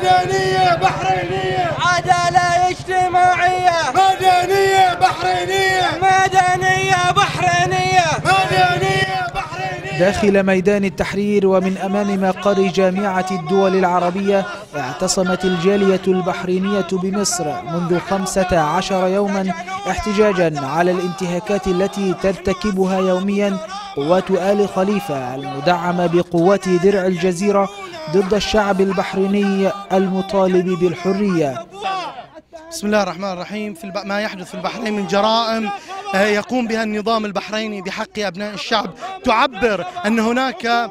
مدنية بحرينية. عدالة اجتماعية. مدنية بحرينية. مدنية بحرينية. مدنية بحرينية. داخل ميدان التحرير ومن أمام مقر جامعة الدول العربية اعتصمت الجالية البحرينية بمصر منذ خمسة عشر يوما احتجاجا على الانتهاكات التي ترتكبها يوميا قوات آل خليفة المدعمة بقوات درع الجزيرة ضد الشعب البحريني المطالب بالحرية. بسم الله الرحمن الرحيم. في. ما يحدث في البحرين من جرائم آه، يقوم بها النظام البحريني بحق أبناء الشعب. تعبر أن هناك آه،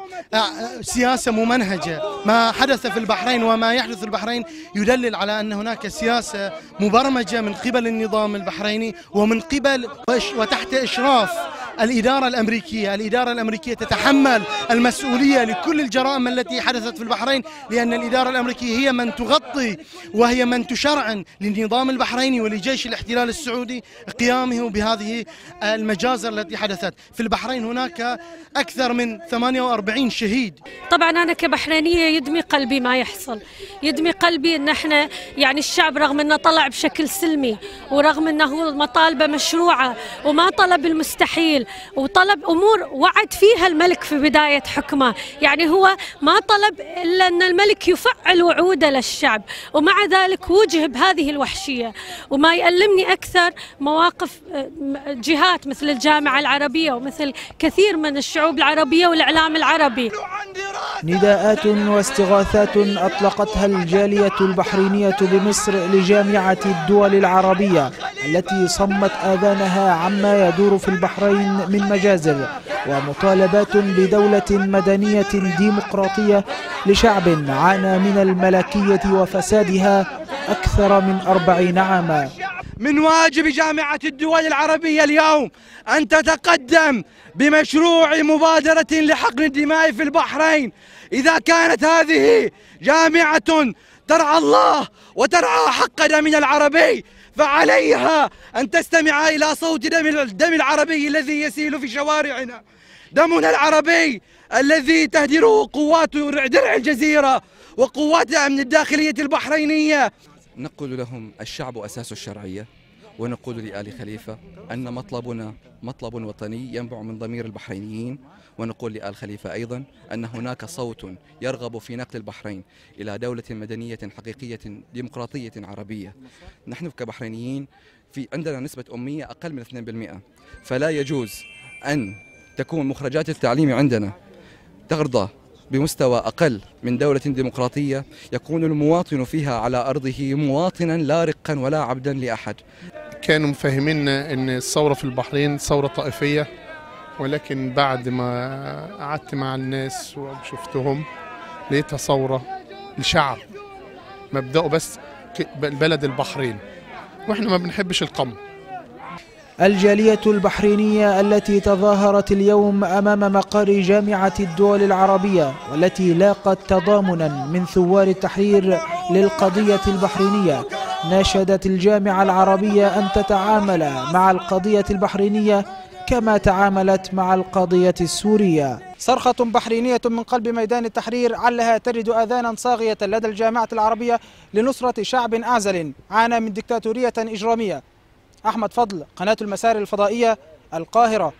سياسة ممنهجة. ما حدث في البحرين وما يحدث في البحرين يدلل على أن هناك سياسة مبرمجة من قبل النظام البحريني ومن قبل وتحت إشراف الإدارة الأمريكية الإدارة الأمريكية تتحمل المسؤولية لكل الجرائم التي حدثت في البحرين لأن الإدارة الأمريكية هي من تغطي وهي من تشرعن للنظام البحريني ولجيش الاحتلال السعودي قيامه بهذه المجازر التي حدثت. في البحرين هناك أكثر من 48 شهيد. طبعا أنا كبحرينية يدمي قلبي ما يحصل. يدمي قلبي إن إحنا يعني الشعب رغم إنه طلع بشكل سلمي ورغم إنه مطالبة مشروعة وما طلب المستحيل وطلب أمور وعد فيها الملك في بداية حكمه. يعني هو ما طلب إلا أن الملك يفعل وعوده للشعب ومع ذلك وجه بهذه الوحشية. وما يألمني أكثر مواقف آه، جهات مثل الجامعة العربية ومثل كثير من الشعوب العربية والإعلام العربي. نداءات واستغاثات أطلقتها الجالية البحرينية بمصر لجامعة الدول العربية. التي صمت آذانها عما يدور في البحرين من مجازر ومطالبات بدولة مدنية ديمقراطية لشعب عانى من الملكية وفسادها أكثر من أربعين عاما. من واجب جامعة الدول العربية اليوم أن تتقدم بمشروع مبادرة لحقن الدماء في البحرين. إذا كانت هذه جامعة ترعى الله وترعى حق دمنا العربي فعليها أن تستمع إلى صوت دم الدم العربي الذي يسيل في شوارعنا. دمنا العربي الذي تهدره قوات درع الجزيرة وقوات الأمن الداخلية البحرينية. نقول لهم الشعب أساس الشرعية. ونقول لآل خليفة أن مطلبنا مطلب وطني ينبع من ضمير البحرينيين ونقول لآل خليفة أيضا أن هناك صوت يرغب في نقل البحرين إلى دولة مدنية حقيقية ديمقراطية عربية. نحن كبحرينيين في عندنا نسبة أمية أقل من 2% فلا يجوز أن تكون مخرجات التعليم عندنا ترضى بمستوى أقل من دولة ديمقراطية يكون المواطن فيها على أرضه مواطنا لا رقا ولا عبدا لأحد. كانوا مفهمينا إن الثورة في البحرين ثورة طائفية ولكن بعد ما قعدت مع الناس وشفتهم لقيتها ثورة لشعب مبدأه بس بلد البحرين وإحنا ما بنحبش القمع الجالية البحرينية التي تظاهرت اليوم أمام مقر جامعة الدول العربية والتي لاقت تضامنا من ثوار التحرير للقضية البحرينية. ناشدت الجامعة العربية أن تتعامل مع القضية البحرينية كما تعاملت مع القضية السورية. صرخة بحرينية من قلب ميدان التحرير علها تجد آذانا صاغية لدى الجامعة العربية لنصرة شعب أعزل عانى من دكتاتورية إجرامية. أحمد فضل قناة المسار الفضائية القاهرة.